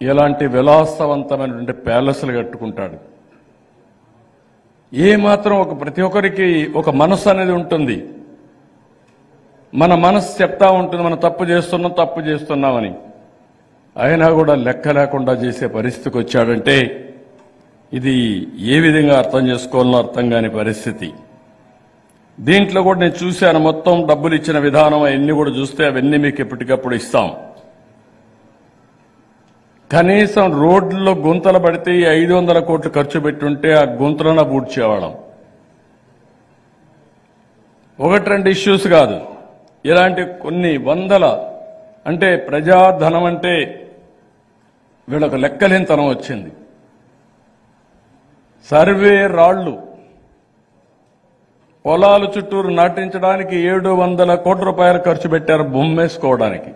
ఇలాంటి విలాసవంతమైనటువంటి ప్యాలెస్లు కట్టుకుంటాడు. ఏ మాత్రం ఒక ప్రతి ఒక్కరికి ఒక మనసు అనేది ఉంటుంది. మన మనసు చెప్తా ఉంటుంది మనం తప్పు చేస్తున్నాం తప్పు చేస్తున్నామని. అయినా కూడా లెక్క లేకుండా చేసే పరిస్థితికి వచ్చాడంటే ఇది ఏ విధంగా అర్థం చేసుకోవాలో అర్థం కాని పరిస్థితి. దీంట్లో కూడా నేను చూశాను మొత్తం డబ్బులు ఇచ్చిన విధానం అవన్నీ కూడా చూస్తే అవన్నీ మీకు ఎప్పటికప్పుడు ఇస్తాం. కనీసం రోడ్లలో గుంతలు పడితే ఈ ఐదు వందల కోట్లు ఖర్చు పెట్టుంటే ఆ గుంతలను పూడ్చేవాళ్ళం. ఒకటి రెండు ఇష్యూస్ కాదు. ఇలాంటి కొన్ని వందల అంటే ప్రజాధనం అంటే వీళ్ళకు లెక్కలేనితనం వచ్చింది. సర్వే రాళ్ళు. పొలాలు చుట్టూరు నాటించడానికి ఏడు వందల కోట్ల రూపాయలు ఖర్చు పెట్టారు బొమ్మేసుకోవడానికి.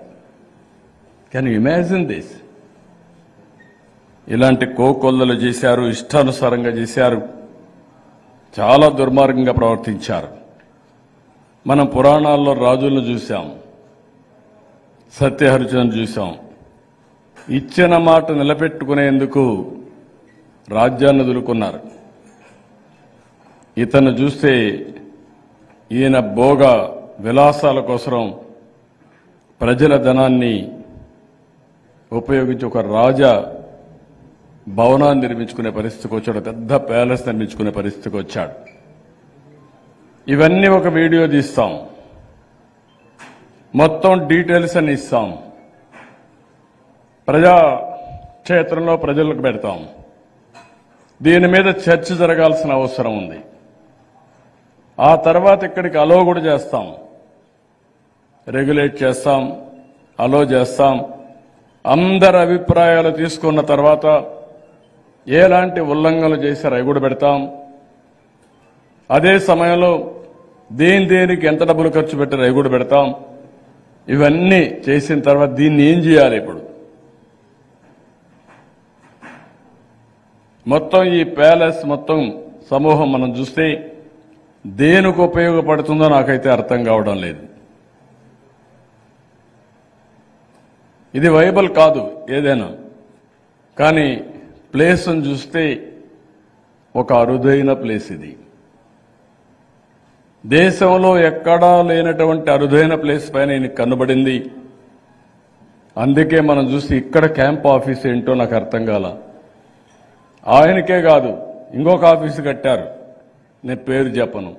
కెన్ ఇమాజిన్ దిస్ ఇలాంటి కోకొల్లలు చేశారు ఇష్టానుసారంగా చేశారు. చాలా దుర్మార్గంగా ప్రవర్తించారు. మనం పురాణాల్లో రాజులను చూశాం. సత్యహరిచంద్ర చూశాం. ఇచ్చిన మాట నిలబెట్టుకునేందుకు రాజ్యాన్ని దులుకున్నారు ఇతను చూస్తే ఈయన భోగ విలాసాల కోసం ప్రజల ధనాన్ని ఉపయోగించి ఒక రాజా భవనాన్ని నిర్మించుకునే పరిస్థితికి వచ్చాడు పెద్ద ప్యాలెస్ నిర్మించుకునే పరిస్థితికి వచ్చాడు. ఇవన్నీ ఒక వీడియో తీస్తాం. మొత్తం డీటెయిల్స్ అని ఇస్తాం. ప్రజా క్షేత్రంలో ప్రజలకు పెడతాం. దీని మీద చర్చ జరగాల్సిన అవసరం ఉంది. ఆ తర్వాత ఇక్కడికి అలో కూడా చేస్తాం. రెగ్యులేట్ చేస్తాం అలో చేస్తాం. అందరి అభిప్రాయాలు తీసుకున్న తర్వాత ఎలాంటి ఉల్లంఘనలు చేశారు అవి కూడా పెడతాం. అదే సమయంలో దేని దేనికి ఎంత డబ్బులు ఖర్చు పెట్టారు అవి కూడా పెడతాం. ఇవన్నీ చేసిన తర్వాత దీన్ని ఏం చేయాలి ఇప్పుడు? మొత్తం ఈ ప్యాలెస్ మొత్తం సమూహం మనం చూస్తే దేనికి ఉపయోగపడుతుందో నాకైతే అర్థం కావడం లేదు. ఇది వైబల్ కాదు ఏదైనా. కానీ ప్లేస్ని చూస్తే ఒక అరుదైన ప్లేస్ ఇది. దేశంలో ఎక్కడా లేనటువంటి అరుదైన ప్లేస్ పైన ఈయనకి కనబడింది. అందుకే మనం చూసి ఇక్కడ క్యాంప్ ఆఫీస్ ఏంటో నాకు అర్థం కాల. ఆయనకే కాదు ఇంకొక ఆఫీసు కట్టారు. నేను పేరు చెప్పను.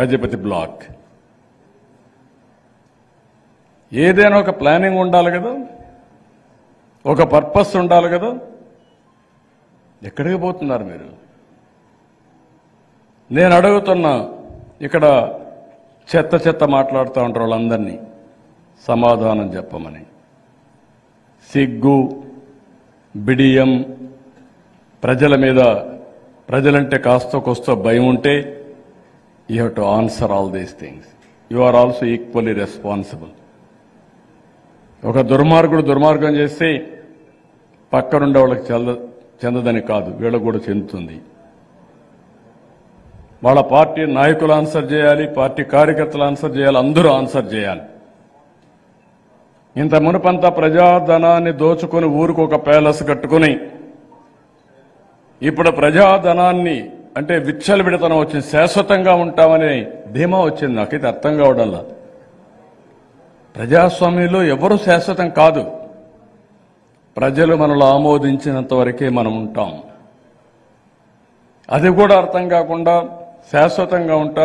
గజపతి బ్లాక్. ఏదైనా ఒక ప్లానింగ్ ఉండాలి కదా? ఒక పర్పస్ ఉండాలి కదా. ఎక్కడికి పోతున్నారు మీరు? నేను అడుగుతున్నా ఇక్కడ చెత్త చెత్త మాట్లాడుతూ ఉంటారు వాళ్ళందరినీ. సమాధానం చెప్పమని. సిగ్గు బిడియం ప్రజల మీద ప్రజలంటే కాస్త కొస్తో భయం ఉంటే you have to answer all these things you are also equally responsible ఒక దుర్మార్గుడు దుర్మార్గం చేస్తే పక్కనుండే వాళ్ళకి చెంద చెందదని కాదు వీళ్ళకు కూడా చెందుతుంది. వాళ్ళ పార్టీ నాయకులు ఆన్సర్ చేయాలి పార్టీ కార్యకర్తలు ఆన్సర్ చేయాలి అందరూ ఆన్సర్ చేయాలి. ఇంత మునుపంతా ప్రజాధనాన్ని దోచుకుని ఊరికి ఒక ప్యాలెస్ కట్టుకుని ఇప్పుడు ప్రజాధనాన్ని అంటే విచ్చలు విడతనం వచ్చింది శాశ్వతంగా ఉంటామనే ధీమా వచ్చింది. నాకైతే అర్థం కావడంలా. ప్రజాస్వామ్యంలో ఎవరు శాశ్వతం కాదు. ప్రజలు మనలో ఆమోదించినంత వరకే మనం ఉంటాం. అది కూడా అర్థం కాకుండా శాశ్వతంగా ఉంటాం